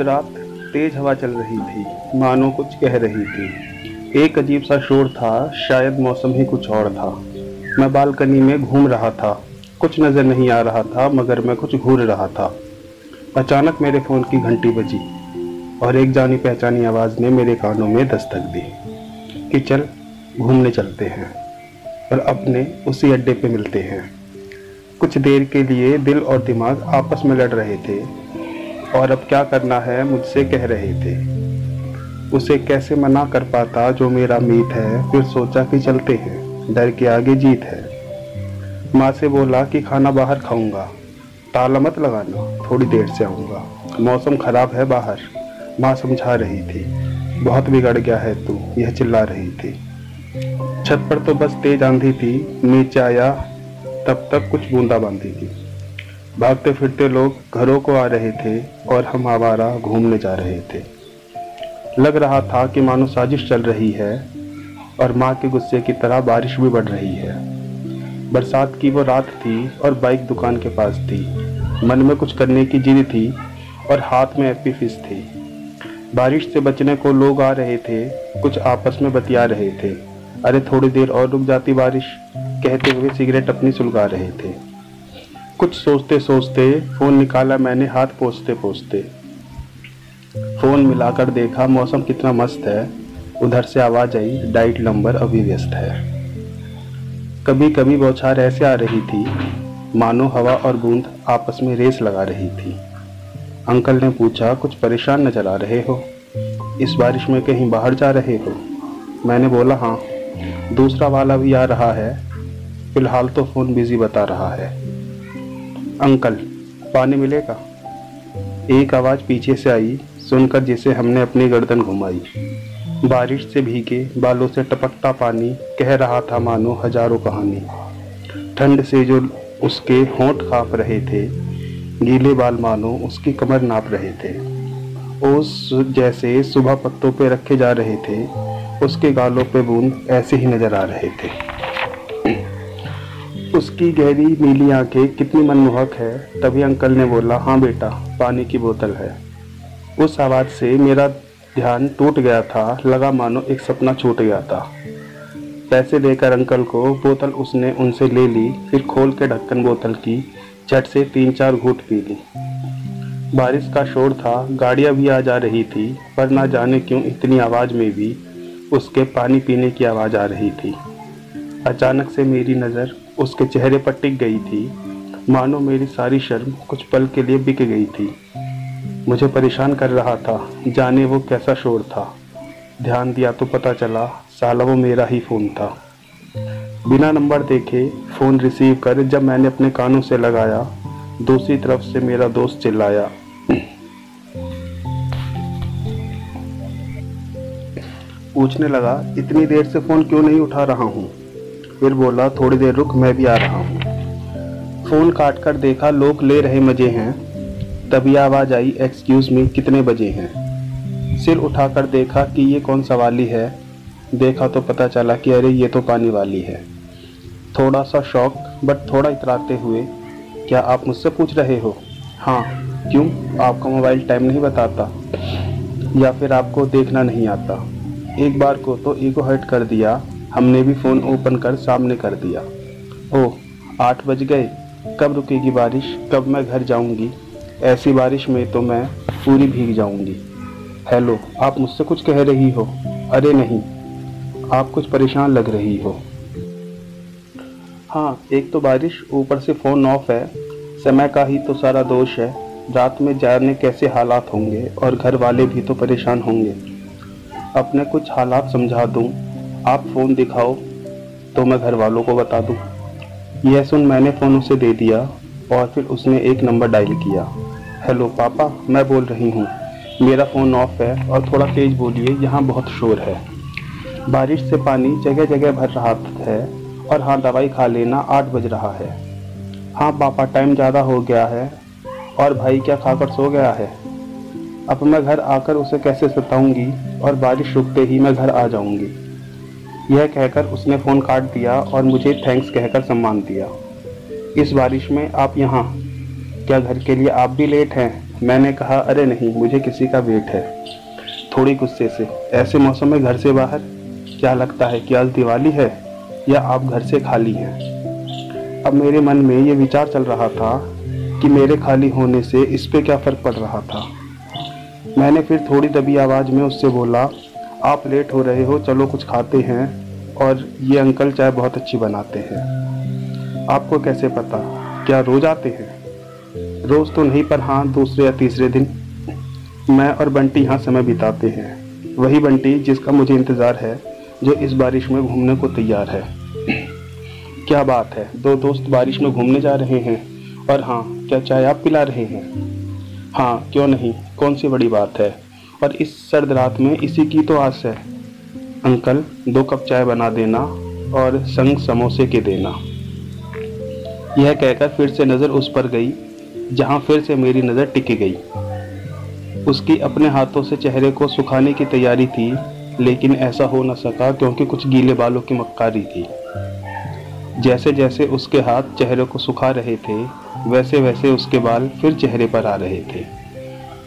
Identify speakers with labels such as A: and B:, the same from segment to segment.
A: रात तेज हवा चल रही थी, मानो कुछ कह रही थी। एक अजीब सा शोर था, शायद मौसम ही कुछ और था। मैं बालकनी में घूम रहा था, कुछ नज़र नहीं आ रहा था, मगर मैं कुछ घूर रहा था। अचानक मेरे फ़ोन की घंटी बजी, और एक जानी पहचानी आवाज़ ने मेरे कानों में दस्तक दी कि चल, घूमने चलते हैं, और अपने उसी अड्डे पे मिलते हैं। कुछ देर के लिए दिल और दिमाग आपस में लड़ रहे थे और अब क्या करना है, मुझसे कह रहे थे। उसे कैसे मना कर पाता जो मेरा मीत है, फिर सोचा कि चलते हैं, डर के आगे जीत है। माँ से बोला कि खाना बाहर खाऊँगा, ताला मत लगाना, थोड़ी देर से आऊँगा। मौसम खराब है बाहर, माँ समझा रही थी। बहुत बिगड़ गया है तू, यह चिल्ला रही थी। छत पर तो बस तेज आंधी थी, नीचे आया, तब तक कुछ बूंदा बांधी थी। भागते फिरते लोग घरों को आ रहे थे और हम आवारा घूमने जा रहे थे। लग रहा था कि मानो साजिश चल रही है और माँ के गुस्से की तरह बारिश भी बढ़ रही है। बरसात की वो रात थी और बाइक दुकान के पास थी। मन में कुछ करने की जिद थी और हाथ में एपी फ़िश थी। बारिश से बचने को लोग आ रहे थे, कुछ आपस में बतिया रहे थे। अरे थोड़ी देर और रुक जाती बारिश, कहते हुए सिगरेट अपनी सुलगा रहे थे। कुछ सोचते सोचते फ़ोन निकाला मैंने, हाथ पोसते पोसते। फ़ोन मिलाकर देखा, मौसम कितना मस्त है। उधर से आवाज़ आई डाइट नंबर अभी व्यस्त है। कभी कभी बौछार ऐसे आ रही थी, मानो हवा और बूंद आपस में रेस लगा रही थी। अंकल ने पूछा, कुछ परेशान नज़र आ रहे हो? इस बारिश में कहीं बाहर जा रहे हो? मैंने बोला हाँ दूसरा वाला भी आ रहा है। फ़िलहाल तो फ़ोन बिज़ी बता रहा है। अंकल, पानी मिलेगा। एक आवाज़ पीछे से आई, सुनकर जिसे हमने अपनी गर्दन घुमाई। बारिश से भीगे, बालों से टपकता पानी, कह रहा था मानो हज़ारों कहानी। ठंड से जो उसके होंठ काँप रहे थे, गीले बाल मानो उसकी कमर नाप रहे थे। ओस जैसे सुबह पत्तों पर रखे जा रहे थे, उसके गालों पे बूंद ऐसे ही नज़र आ रहे थे। उसकी गहरी नीली आँखें कितनी मनमोहक है, तभी अंकल ने बोला हाँ बेटा, पानी की बोतल है। उस आवाज़ से मेरा ध्यान टूट गया था, लगा मानो एक सपना छूट गया था। पैसे देकर अंकल को बोतल उसने उनसे ले ली, फिर खोल के ढक्कन बोतल की, झट से तीन चार घूट पी ली। बारिश का शोर था, गाड़ियाँ भी आ जा रही थी, पर ना जाने क्यों इतनी आवाज़ में भी उसके पानी पीने की आवाज़ आ रही थी। अचानक से मेरी नज़र उसके चेहरे पर टिक गई थी। मानो मेरी सारी शर्म कुछ पल के लिए बिक गई थी। मुझे परेशान कर रहा था, जाने वो कैसा शोर था। ध्यान दिया तो पता चला, साला वो मेरा ही फ़ोन था। बिना नंबर देखे फ़ोन रिसीव कर जब मैंने अपने कानों से लगाया, दूसरी तरफ़ से मेरा दोस्त चिल्लाया। पूछने लगा, इतनी देर से फ़ोन क्यों नहीं उठा रहा हूँ? फिर बोला, थोड़ी देर रुक, मैं भी आ रहा हूँ। फ़ोन काट कर देखा, लोग ले रहे मज़े हैं। तभी आवाज़ आई एक्सक्यूज़ मी कितने बजे हैं? सिर उठाकर देखा कि ये कौन सवाली है। देखा तो पता चला कि अरे, ये तो पानी वाली है। थोड़ा सा शौक, बट थोड़ा इतराते हुए, क्या आप मुझसे पूछ रहे हो? हाँ क्यों? आपका मोबाइल टाइम नहीं बताता, या फिर आपको देखना नहीं आता। एक बार को तो ईगो हर्ट कर दिया। हमने भी फ़ोन ओपन कर सामने कर दिया। ओह, आठ बज गए। कब रुकेगी बारिश? कब मैं घर जाऊँगी? ऐसी बारिश में तो मैं पूरी भीग जाऊँगी। हेलो, आप मुझसे कुछ कह रही हो? अरे नहीं, आप कुछ परेशान लग रही हो। हाँ एक तो बारिश, ऊपर से फ़ोन ऑफ़ है। समय का ही तो सारा दोष है। रात में जाने कैसे हालात होंगे? और घर वाले भी तो परेशान होंगे। अपने कुछ हालात समझा दूँ। आप फ़ोन दिखाओ तो मैं घर वालों को बता दूँ। यह सुन मैंने फ़ोन उसे दे दिया और फिर उसने एक नंबर डायल किया। हेलो पापा, मैं बोल रही हूँ। मेरा फ़ोन ऑफ़ है और थोड़ा तेज़ बोलिए, यहाँ बहुत शोर है। बारिश से पानी जगह जगह भर रहा है और हाँ दवाई खा लेना, आठ बज रहा है। हाँ पापा टाइम ज़्यादा हो गया है और भाई क्या खाकर सो गया है? अब मैं घर आकर उसे कैसे सताऊँगी और बारिश रुकते ही मैं घर आ जाऊँगी। यह कहकर उसने फ़ोन काट दिया और मुझे थैंक्स कहकर सम्मान दिया। इस बारिश में आप यहाँ। क्या घर के लिए आप भी लेट हैं? मैंने कहा, अरे नहीं, मुझे किसी का वेट है। थोड़ी गुस्से से। ऐसे मौसम में घर से बाहर? क्या लगता है कि आज दिवाली है? या आप घर से खाली हैं? अब मेरे मन में ये विचार चल रहा था कि मेरे खाली होने से इस पर क्या फ़र्क पड़ रहा था। मैंने फिर थोड़ी दबी आवाज़ में उससे बोला आप लेट हो रहे हो, चलो कुछ खाते हैं। और ये अंकल चाय बहुत अच्छी बनाते हैं। आपको कैसे पता? क्या रोज़ आते हैं? रोज़ तो नहीं, पर हाँ दूसरे या तीसरे दिन मैं और बंटी यहाँ समय बिताते हैं। वही बंटी जिसका मुझे इंतज़ार है, जो इस बारिश में घूमने को तैयार है। क्या बात है, दो दोस्त बारिश में घूमने जा रहे हैं। और हाँ क्या चाय आप पिला रहे हैं? हाँ क्यों नहीं? कौन सी बड़ी बात है? और इस सर्द रात में इसी की तो आस है। अंकल, दो कप चाय बना देना और संग समोसे के देना। यह कहकर फिर से नज़र उस पर गई, जहाँ फिर से मेरी नज़र टिकी गई। उसकी अपने हाथों से चेहरे को सुखाने की तैयारी थी, लेकिन ऐसा हो न सका क्योंकि कुछ गीले बालों की मक्कारी थी। जैसे जैसे उसके हाथ चेहरे को सुखा रहे थे वैसे वैसे उसके बाल फिर चेहरे पर आ रहे थे।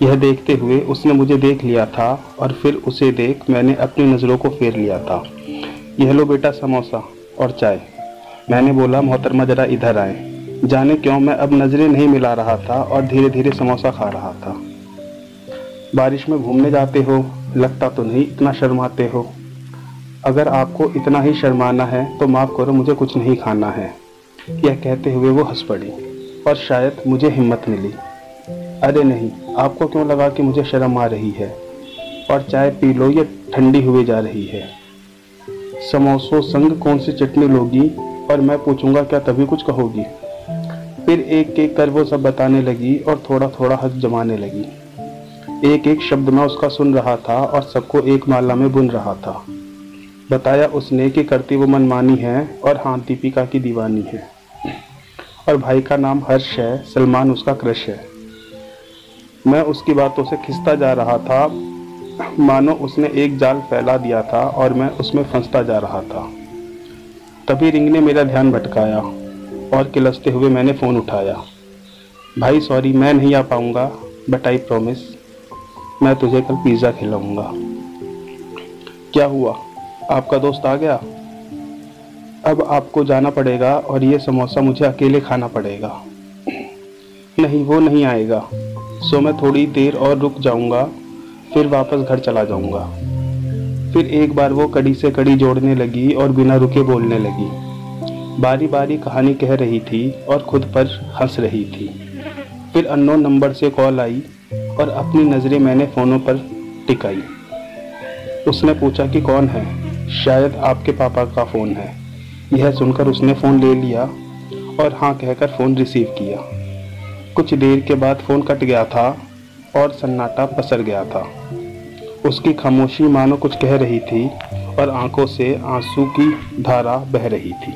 A: यह देखते हुए उसने मुझे देख लिया था और फिर उसे देख मैंने अपनी नज़रों को फेर लिया था। यह लो बेटा समोसा और चाय। मैंने बोला, मोहतरमा, ज़रा इधर आए। जाने क्यों, मैं अब नज़रें नहीं मिला रहा था और धीरे धीरे समोसा खा रहा था। बारिश में घूमने जाते हो? लगता तो नहीं, इतना शर्माते हो। अगर आपको इतना ही शर्माना है तो माफ़ करो, मुझे कुछ नहीं खाना है। यह कहते हुए वो हंस पड़ी और शायद मुझे हिम्मत मिली। अरे नहीं, आपको क्यों लगा कि मुझे शर्म आ रही है? और चाय पी लो, ये ठंडी हुई जा रही है। समोसों संग कौन सी चटनी लोगी? और मैं पूछूँगा, क्या तभी कुछ कहोगी? फिर एक एक कर वो सब बताने लगी और थोड़ा थोड़ा हंस जमाने लगी। एक एक शब्द मैं उसका सुन रहा था और सबको एक माला में बुन रहा था। बताया उसने कि करती वो मनमानी है और हाँ दीपिका की दीवानी है। और भाई का नाम हर्ष है, सलमान उसका क्रश है। मैं उसकी बातों से खिसता जा रहा था। मानो उसने एक जाल फैला दिया था और मैं उसमें फंसता जा रहा था। तभी रिंग ने मेरा ध्यान भटकाया और किलसते हुए मैंने फ़ोन उठाया। भाई सॉरी मैं नहीं आ पाऊँगा बट आई प्रोमिस मैं तुझे कल पिज़्ज़ा खिलाऊँगा। क्या हुआ? आपका दोस्त आ गया? अब आपको जाना पड़ेगा और ये समोसा मुझे अकेले खाना पड़ेगा। नहीं, वो नहीं आएगा। सो मैं थोड़ी देर और रुक जाऊँगा, फिर वापस घर चला जाऊँगा। फिर एक बार वो कड़ी से कड़ी जोड़ने लगी और बिना रुके बोलने लगी। बारी बारी कहानी कह रही थी और खुद पर हंस रही थी। फिर अननोन नंबर से कॉल आई और अपनी नज़रें मैंने फ़ोनों पर टिकाई। उसने पूछा कि कौन है? शायद आपके पापा का फ़ोन है। यह सुनकर उसने फ़ोन ले लिया और हाँ कहकर फ़ोन रिसीव किया। कुछ देर के बाद फ़ोन कट गया था और सन्नाटा पसर गया था। उसकी खामोशी मानो कुछ कह रही थी और आँखों से आँसू की धारा बह रही थी।